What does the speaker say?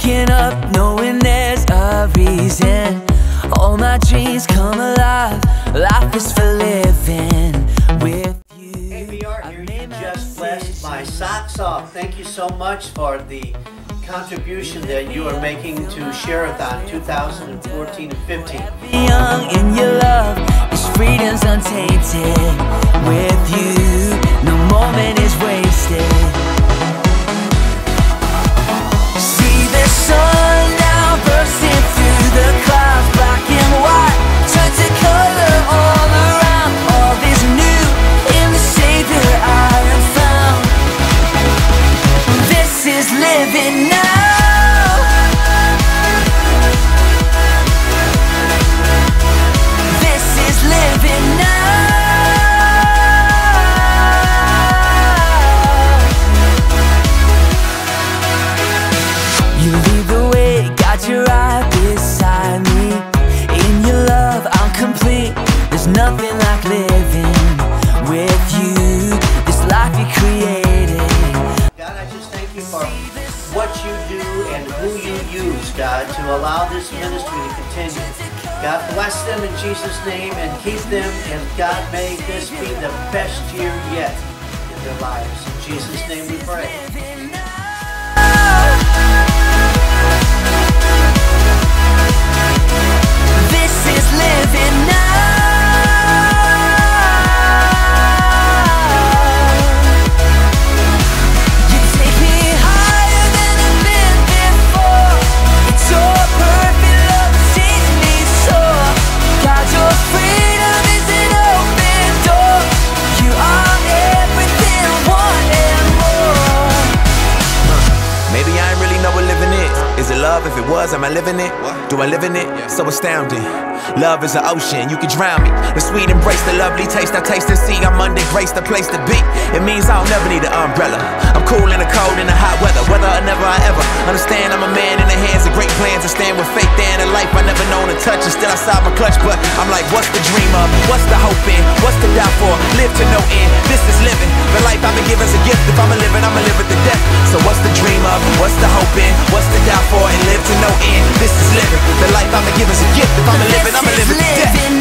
waking up knowing there's a reason All my dreams come alive, life is for living with you Hey you just blessed my socks off. Thank you so much for the contribution that you are making to Sharathon 2014 and 15. Young in your love, this freedom's untainted with you. Nothing like living with you. This life you created. God, to allow this ministry to continue. God, bless them in Jesus' name and keep them, and God, may this be the best year yet in their lives. In Jesus' name we pray. Was, am I living it? Do I live in it? So astounding. Love is an ocean, you can drown me. The sweet embrace, the lovely taste, I taste and see. I'm under grace, the place to be. It means I'll never need an umbrella. I'm cool in the cold, in the hot weather, whether or never I ever understand. I'm a man in the hands of great plans. I stand with faith in a life I never known to touch. And still I saw my clutch, but I'm like, what's the dream of? What's the hope in? What's to die for? Live to no end. This is living. The life I've been given's a gift. If I'm a living, I'ma live it to death. So what's the dream of? What's the hope in? What's to die for? And live no end. This is living. The life I'ma give is a gift. If I'ma live I'ma live it.